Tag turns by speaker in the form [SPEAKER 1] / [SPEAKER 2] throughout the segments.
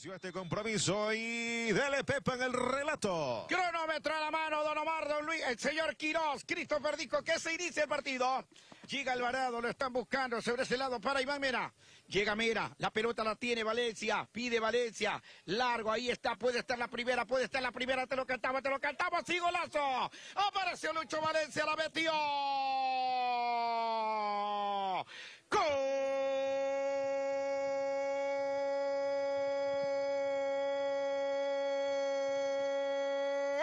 [SPEAKER 1] Venció este compromiso y dele Pepa en el relato.
[SPEAKER 2] Cronómetro a la mano, Don Omar, Don Luis, el señor Quirós, Christopher dijo que se inicia el partido. Llega Alvarado, lo están buscando sobre ese lado para Iván Mera. Llega Mera, la pelota la tiene Valencia, pide Valencia, largo, ahí está, puede estar la primera, puede estar la primera, te lo cantaba, te lo cantaba, sí, golazo. Apareció Lucho Valencia, la metió.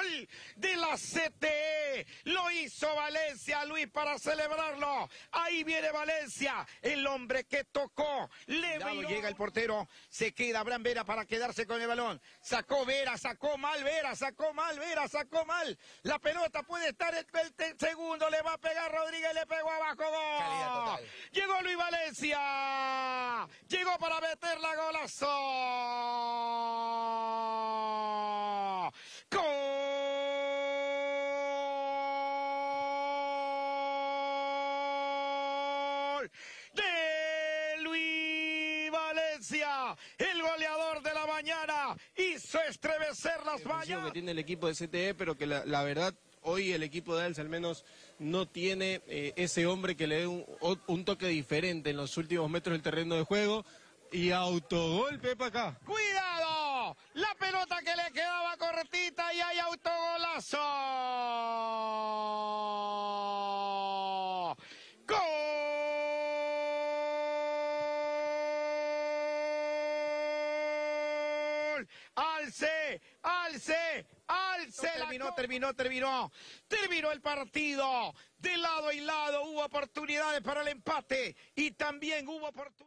[SPEAKER 2] Gol de la CTE. Lo hizo Valencia, Luis, para celebrarlo. Ahí viene Valencia, el hombre que tocó. Le llega el portero, se queda Abraham Vera para quedarse con el balón. Sacó Vera, sacó mal Vera, sacó mal Vera, sacó mal. La pelota puede estar el, el segundo, le va a pegar Rodríguez, le pegó abajo. Gol. Llegó Luis Valencia. Llegó para meter la golazo. Gol de Luis Valencia, el goleador de la mañana, hizo estremecer las vallas.
[SPEAKER 3] que tiene el equipo de CTE, pero que la, la verdad hoy el equipo de Alza al menos no tiene eh, ese hombre que le dé un, un, toque diferente en los últimos metros del terreno de juego. Y autogolpe para acá.
[SPEAKER 2] ¡Cuidado! La pelota que le quedaba cortita y hay autogolazo. ¡Gol! ¡Alce! ¡Alce! ¡Alce! Terminó, terminó, terminó. Terminó el partido. De lado y lado hubo oportunidades para el empate y también hubo oportunidades.